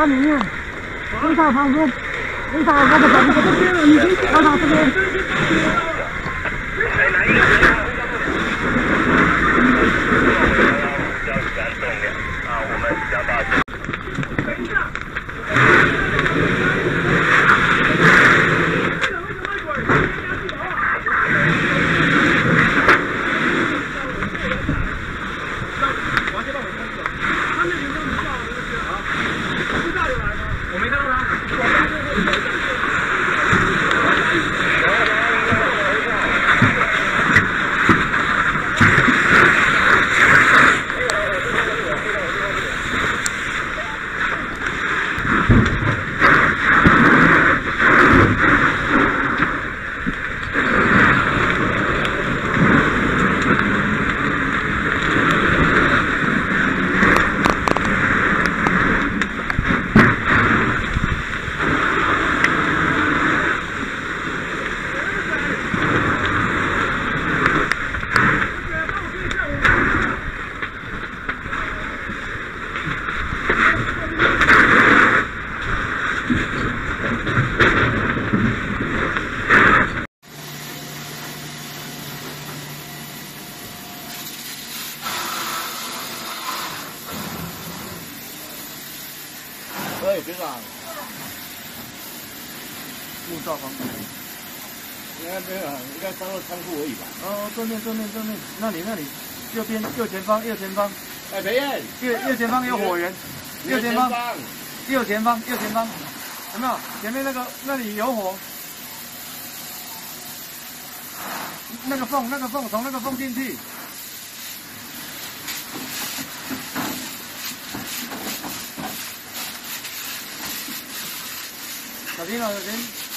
他明啊你找房 không sao, Hoàng 哎，局长，木造房。子。应该没有，应该当做仓库而已吧？哦，正面正面正面，那里那里，右边右前方右前方，哎，裴燕，右右前方有火源，右前方。右前方右前方，有没有？前面那个那里有火，那个缝那个缝从那个缝进去。小心了，小心。